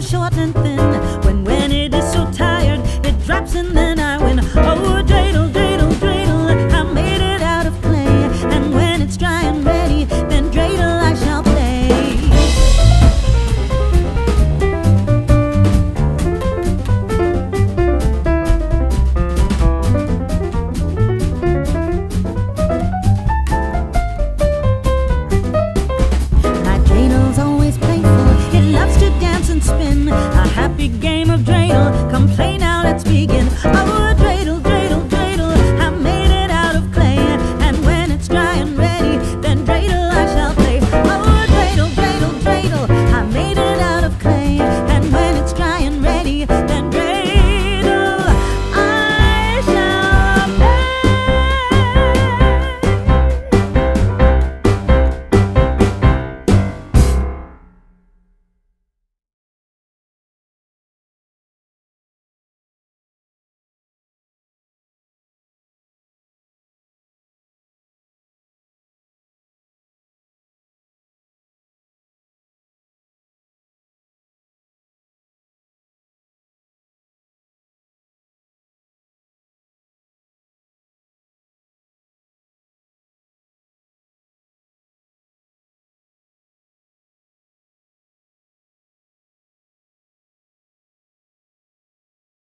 so short and thin. When when it is so tired, it drops in the